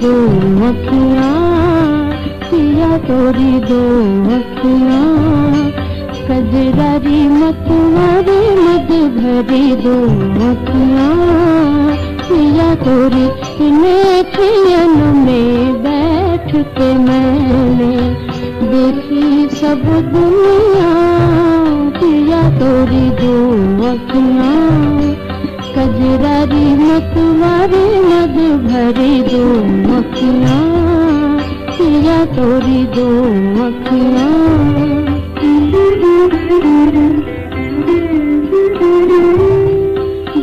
दो अखियाँ तोरी दो अखियाँ कजरारी मतवारी मद भरी दो अखियाँ पिया तोरी इन्हें में बैठ के मैंने देखी सब दुनिया पिया तोरी दो अखियाँ कजरारी मतवारी मद भरी दो पिया तोरी दो अखियाँ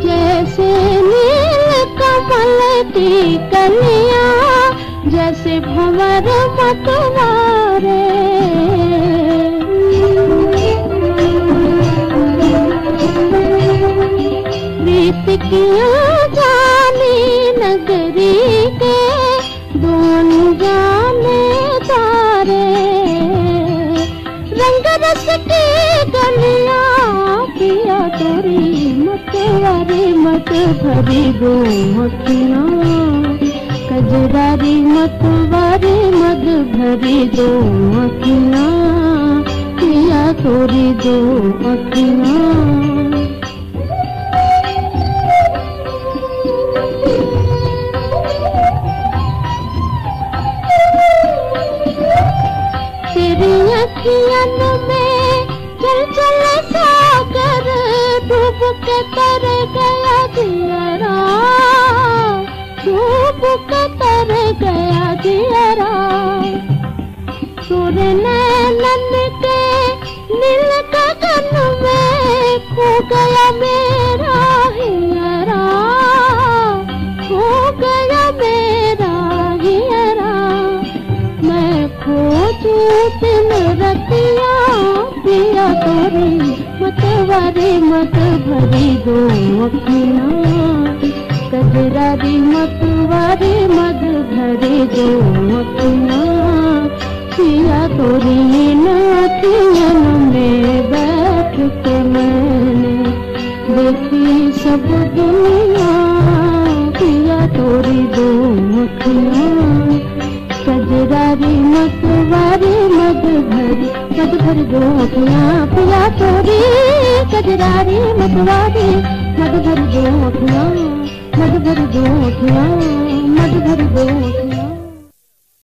जैसे नील कमल की कलिया जैसे भंवर मतवारे प्रीत किया जानी नगरी के दोन जाने तारे रंग रस की गलिया पिया तोरी मतवारी मत भरी दो अखियाँ कजरारी मतवारी मद भरी दो अखियाँ पिया तोरी दो अखियाँ तेरी अखियन में चल चल सागर डूब के तर गया दियरा। डूब के तर गया दियरा। सुर खोजू दिन रतिया पिया तोरी मतवारी मत भरी दो अखियाँ कजरारी मतवारी मद भरी दो अखियाँ पिया तोरी नाथियन में बैठ के मैंने देखी सब दुनिया। पिया तोरी दो अखियाँ कजरारी मतवारी मद भरी मद भर दो अपना पिया तोरे कजरारी मतवारी मद भर दो अपना मद भर दो अपना मद भर दो